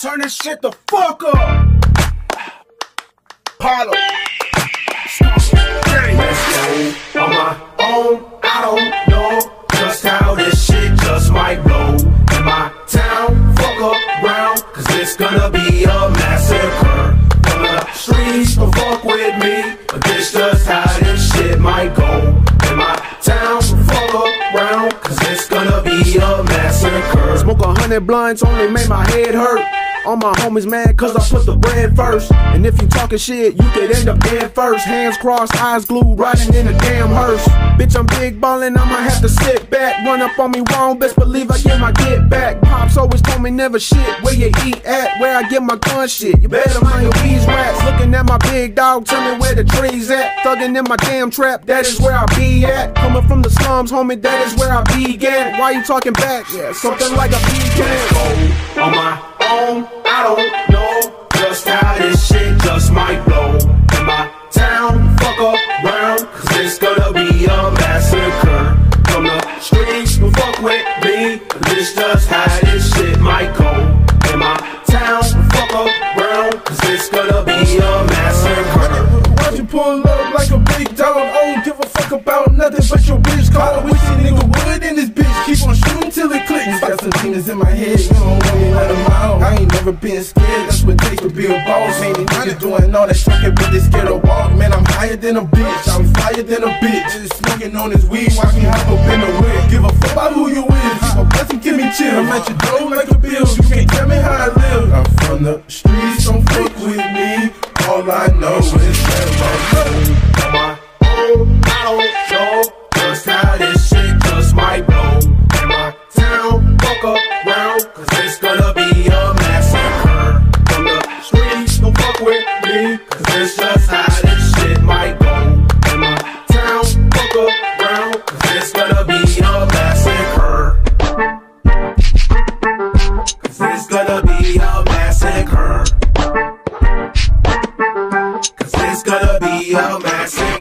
turn this shit the fuck up. Apollo. Let's go on my own. I don't know just how this shit just might blow in my town. Fuck around, cause it's gonna be a massacre. From the streets, don't fuck with me, but this just how this shit might go in my town. Fuck around, cause it's gonna be a massacre. Smoke a hundred blunts only make my head hurt. All my homies mad cause I put the bread first. And if you talking shit, you could end up dead first. Hands crossed, eyes glued, riding in a damn hearse. Bitch, I'm big ballin', I'ma have to sit back. Run up on me wrong, best believe I get my get back. Pops always told me never shit. Where you eat at, where I get my gun shit. You better mind your beeswax. Looking at my big dog, tell me where the trees at. Thuggin' in my damn trap, that is where I be at. Coming from the slums, homie, that is where I began. Why you talking back? Yeah, something like a beacon. Oh, my own. I don't know just how this shit just might blow in my town. Fuck around, cause it's gonna be a massacre. From the streets, don't fuck with me. This just how this shit might go in my town. Fuck around, cause it's gonna be a massacre. Why'd you pull up like a big dog? I don't give a fuck about nothing but your bitch call. A nigga would in this bitch. Keep on shooting till it clicks. Got some demons in my head, you don't want me let never been scared, that's what takes to be a boss. Man, these niggas doing all that talking, but they scared to walk. Man, I'm higher than a bitch, I'm flyer than a bitch. Just smoking on this weed, watch me hop up in the whip. Give a fuck about who you is, a blessing, give me chill. I'm at your door like a bill, you can't tell me how I live. I'm from the streets, don't fuck with me. All I know is that be a massacre. Cause it's gonna be a massacre. Cause it's gonna be a massacre.